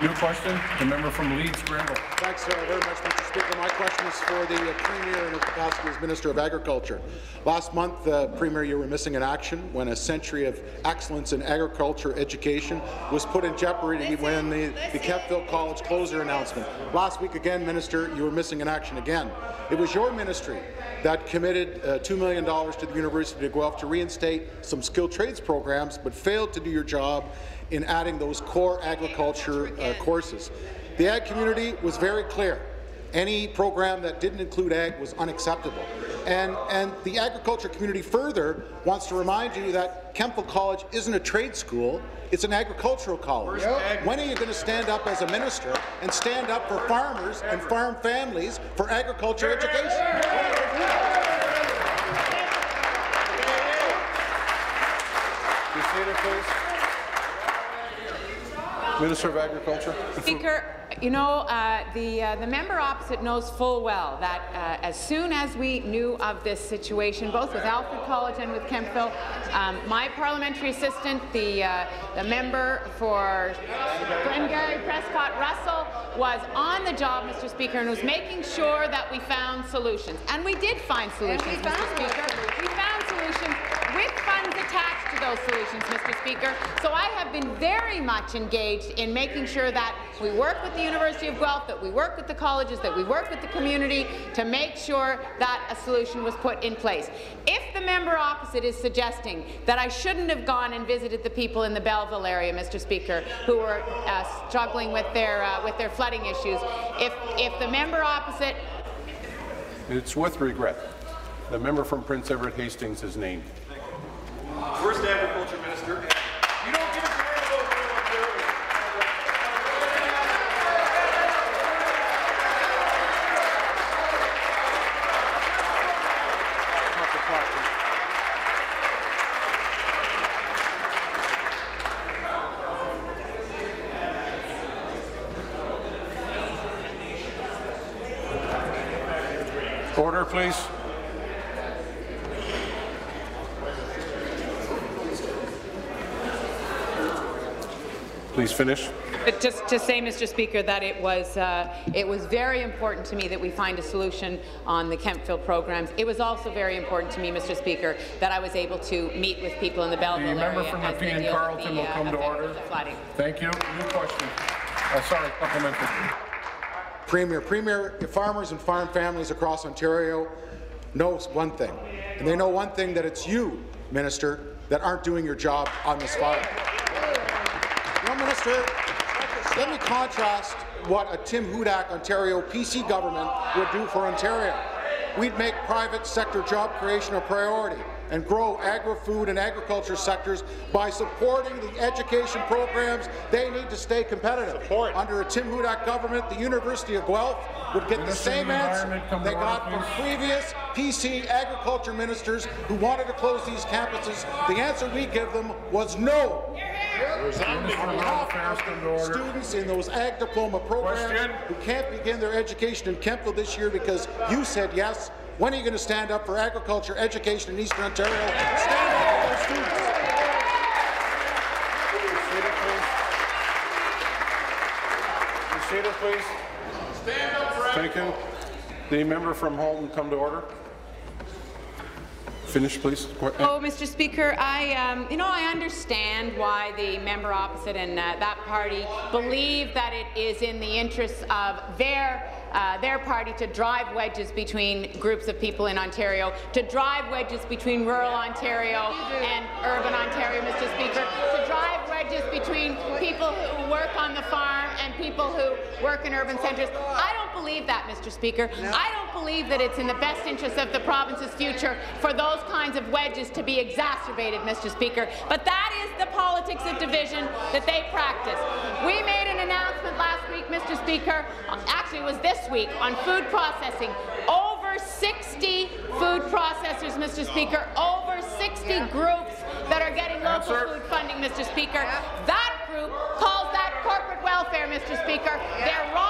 New question, the member from Leeds, Grenville. Thanks uh, very much, Mr. Speaker. My question is for the uh, Premier in his capacity as Minister of Agriculture. Last month, uh, Premier, you were missing in action when a century of excellence in agriculture education was put in jeopardy when the, the Kemptville College closure announcement. Last week, again, Minister, you were missing in action again. It was your ministry that committed uh, $2 million to the University of Guelph to reinstate some skilled trades programs, but failed to do your job in adding those core agriculture uh, courses. The ag community was very clear. Any program that didn't include ag was unacceptable. And, and the agriculture community further wants to remind you that Kemptville College isn't a trade school, it's an agricultural college. Yep. When are you going to stand up as a minister and stand up for farmers and farm families for agriculture education? please. Minister of Agriculture. Speaker, you know, uh, the, uh, the member opposite knows full well that uh, as soon as we knew of this situation, both with Alfred College and with Kemptville, um, my parliamentary assistant, the, uh, the member for Glengarry Prescott Russell, was on the job, Mr. Speaker, and was making sure that we found solutions. And we did find solutions, Mr. Speaker. We found solutions with funds attached to those solutions, Mr. Speaker. So I have been very much engaged in making sure that we work with the University of Guelph, that we work with the colleges, that we work with the community to make sure that a solution was put in place. If the member opposite is suggesting that I shouldn't have gone and visited the people in the Belleville area, Mr. Speaker, who were uh, struggling with their uh, with their flooding issues, if if the member opposite it's with regret. The member from Prince Edward Hastings is named. First Agriculture Minister. Order, please. Please finish. But just to say, Mr. Speaker, that it was uh, it was very important to me that we find a solution on the Kemptville programs. It was also very important to me, Mr. Speaker, that I was able to meet with people in the Belleville the area member from Nepean Carleton the, will uh, come to order. Thank you. New question. Uh, sorry, supplementary. Premier, Premier, farmers and farm families across Ontario know one thing, and they know one thing that it's you, Minister, that aren't doing your job on this farm. Minister, let me contrast what a Tim Hudak Ontario PC government would do for Ontario. We'd make private sector job creation a priority and grow agri-food and agriculture sectors by supporting the education programs they need to stay competitive. Support. Under a Tim Hudak government, the University of Guelph would get the same answer they got from previous PC agriculture ministers who wanted to close these campuses. The answer we give them was no. Students in those ag diploma programs Question. who can't begin their education in Kemptville this year because you said yes when are you going to stand up for agriculture education in Eastern Ontario? Stand up for those students. Be please. Stand up for Thank you. The member from Halton come to order. Finish, please. Oh, Mr. Speaker, I, um, you know, I understand why the member opposite and uh, that party believe that it is in the interests of their uh, their party to drive wedges between groups of people in Ontario, to drive wedges between rural Ontario and urban Ontario, Mr. Speaker, to drive wedges between people who work on the farm and people who work in urban centres. I believe that, Mr. Speaker. No. I don't believe that it's in the best interest of the province's future for those kinds of wedges to be exacerbated, Mr. Speaker. But that is the politics of division that they practice. We made an announcement last week, Mr. Speaker. Actually, it was this week on food processing. Over 60 food processors, Mr. Speaker. Over 60 yeah. groups that are getting local food funding, Mr. Speaker. That group calls that corporate welfare, Mr. Speaker. They're wrong on that, and they're wrong